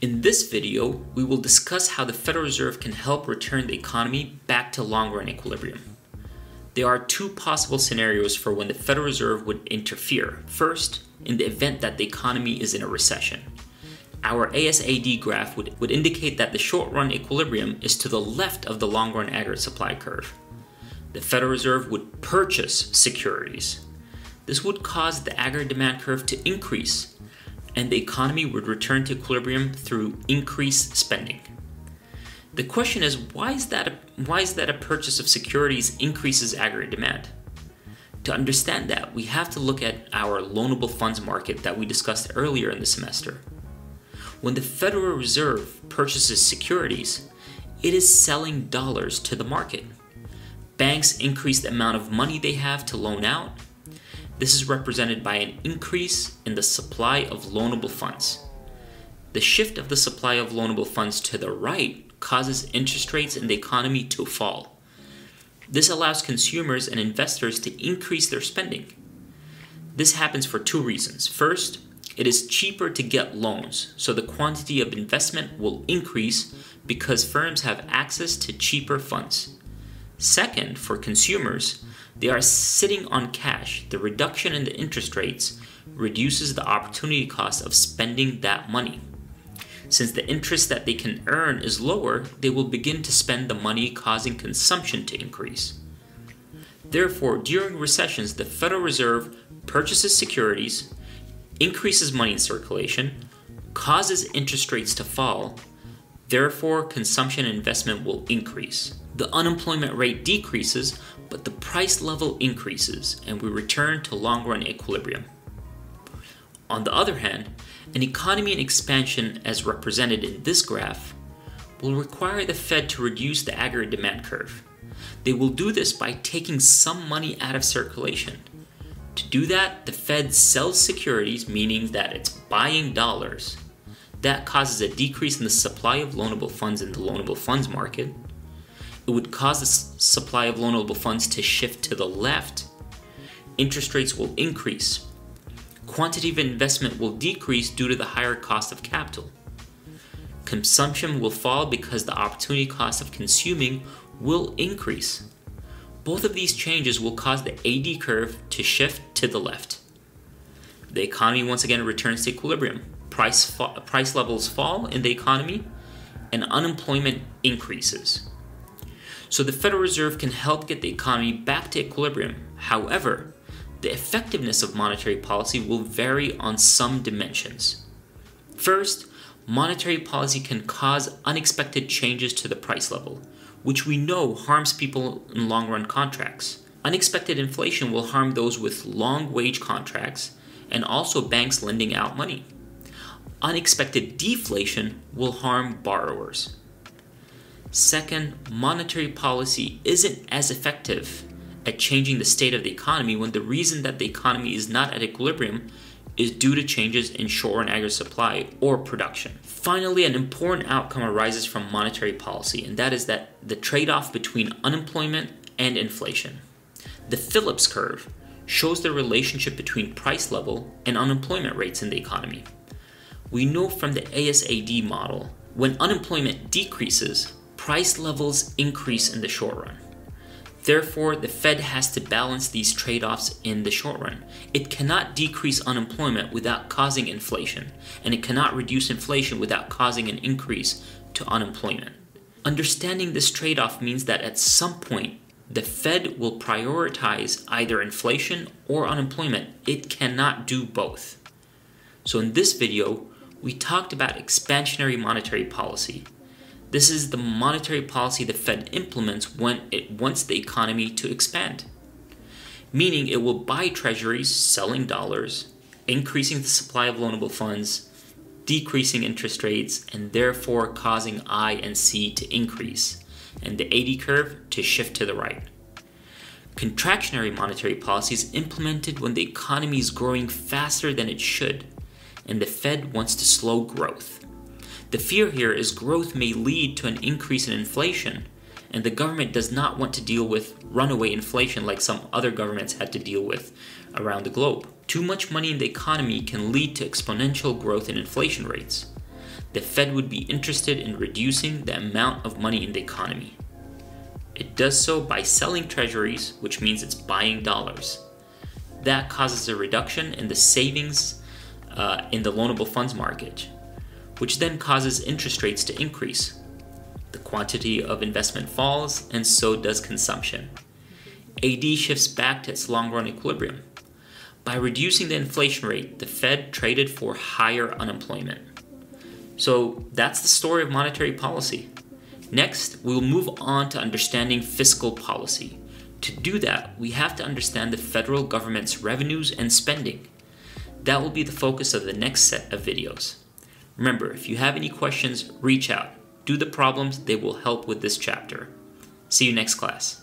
In this video, we will discuss how the Federal Reserve can help return the economy back to long-run equilibrium. There are two possible scenarios for when the Federal Reserve would interfere. First, in the event that the economy is in a recession. Our ASAD graph would, would indicate that the short-run equilibrium is to the left of the long-run aggregate supply curve. The Federal Reserve would purchase securities. This would cause the aggregate demand curve to increase and the economy would return to equilibrium through increased spending. The question is why is that a, why is that a purchase of securities increases aggregate demand? To understand that, we have to look at our loanable funds market that we discussed earlier in the semester. When the Federal Reserve purchases securities, it is selling dollars to the market. Banks increase the amount of money they have to loan out, this is represented by an increase in the supply of loanable funds. The shift of the supply of loanable funds to the right causes interest rates in the economy to fall. This allows consumers and investors to increase their spending. This happens for two reasons. First, it is cheaper to get loans, so the quantity of investment will increase because firms have access to cheaper funds. Second, for consumers, they are sitting on cash. The reduction in the interest rates reduces the opportunity cost of spending that money. Since the interest that they can earn is lower, they will begin to spend the money, causing consumption to increase. Therefore, during recessions, the Federal Reserve purchases securities, increases money in circulation, causes interest rates to fall, therefore, consumption and investment will increase. The unemployment rate decreases, but the price level increases and we return to long run equilibrium. On the other hand, an economy in expansion, as represented in this graph, will require the Fed to reduce the aggregate demand curve. They will do this by taking some money out of circulation. To do that, the Fed sells securities, meaning that it's buying dollars. That causes a decrease in the supply of loanable funds in the loanable funds market, it would cause the supply of loanable funds to shift to the left. Interest rates will increase. Quantity of investment will decrease due to the higher cost of capital. Consumption will fall because the opportunity cost of consuming will increase. Both of these changes will cause the AD curve to shift to the left. The economy once again returns to equilibrium. Price, price levels fall in the economy and unemployment increases so the Federal Reserve can help get the economy back to equilibrium. However, the effectiveness of monetary policy will vary on some dimensions. First, monetary policy can cause unexpected changes to the price level, which we know harms people in long run contracts. Unexpected inflation will harm those with long wage contracts and also banks lending out money. Unexpected deflation will harm borrowers. Second, monetary policy isn't as effective at changing the state of the economy when the reason that the economy is not at equilibrium is due to changes in short and aggregate supply or production. Finally, an important outcome arises from monetary policy, and that is that the trade off between unemployment and inflation. The Phillips curve shows the relationship between price level and unemployment rates in the economy. We know from the ASAD model when unemployment decreases, price levels increase in the short run. Therefore, the Fed has to balance these trade offs in the short run. It cannot decrease unemployment without causing inflation, and it cannot reduce inflation without causing an increase to unemployment. Understanding this trade off means that at some point, the Fed will prioritize either inflation or unemployment. It cannot do both. So, in this video, we talked about expansionary monetary policy. This is the monetary policy the Fed implements when it wants the economy to expand. Meaning it will buy treasuries, selling dollars, increasing the supply of loanable funds, decreasing interest rates, and therefore causing I and C to increase, and the AD curve to shift to the right. Contractionary monetary policy is implemented when the economy is growing faster than it should, and the Fed wants to slow growth. The fear here is growth may lead to an increase in inflation, and the government does not want to deal with runaway inflation like some other governments had to deal with around the globe. Too much money in the economy can lead to exponential growth in inflation rates. the Fed would be interested in reducing the amount of money in the economy. It does so by selling treasuries, which means it's buying dollars. That causes a reduction in the savings uh, in the loanable funds market, which then causes interest rates to increase. The quantity of investment falls, and so does consumption. AD shifts back to its long run equilibrium. By reducing the inflation rate, the Fed traded for higher unemployment. So that's the story of monetary policy. Next, we'll move on to understanding fiscal policy. To do that, we have to understand the federal government's revenues and spending. That will be the focus of the next set of videos. Remember, if you have any questions, reach out. Do the problems, they will help with this chapter. See you next class.